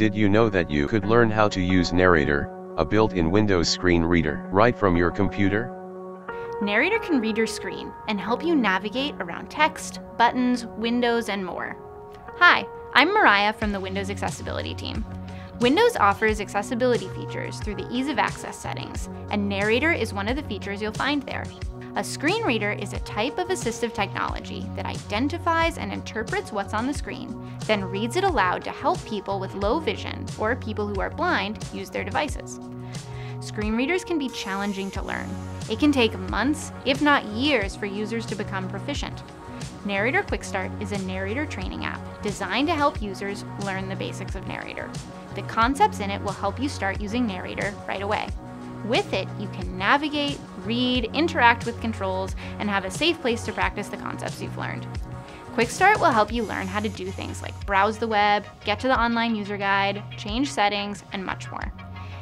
Did you know that you could learn how to use Narrator, a built-in Windows screen reader, right from your computer? Narrator can read your screen and help you navigate around text, buttons, windows, and more. Hi, I'm Mariah from the Windows Accessibility team. Windows offers accessibility features through the ease of access settings, and Narrator is one of the features you'll find there. A screen reader is a type of assistive technology that identifies and interprets what's on the screen, then reads it aloud to help people with low vision or people who are blind use their devices. Screen readers can be challenging to learn. It can take months, if not years, for users to become proficient. Narrator Quick Start is a narrator training app designed to help users learn the basics of Narrator. The concepts in it will help you start using Narrator right away. With it, you can navigate, read, interact with controls, and have a safe place to practice the concepts you've learned. Quick Start will help you learn how to do things like browse the web, get to the online user guide, change settings, and much more.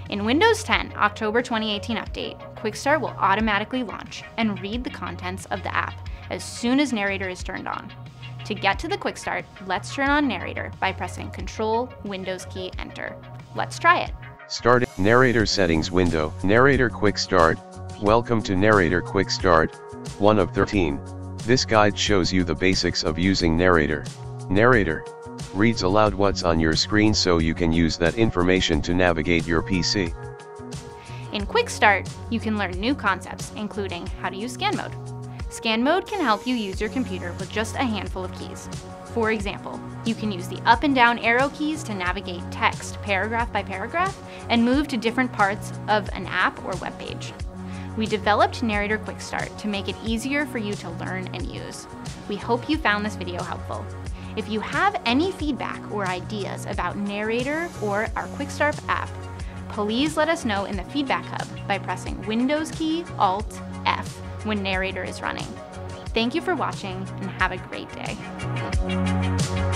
In Windows 10 October 2018 update, Quick Start will automatically launch and read the contents of the app as soon as Narrator is turned on. To get to the Quick Start, let's turn on Narrator by pressing Control Windows key Enter. Let's try it. Start Narrator Settings window, Narrator Quick Start. Welcome to Narrator Quick Start, 1 of 13. This guide shows you the basics of using Narrator. Narrator reads aloud what's on your screen so you can use that information to navigate your PC. In Quick Start, you can learn new concepts, including how to use scan mode. Scan mode can help you use your computer with just a handful of keys. For example, you can use the up and down arrow keys to navigate text paragraph by paragraph and move to different parts of an app or web page. We developed Narrator Quick Start to make it easier for you to learn and use. We hope you found this video helpful. If you have any feedback or ideas about Narrator or our Quick Start app, please let us know in the Feedback Hub by pressing Windows key Alt F when Narrator is running. Thank you for watching and have a great day.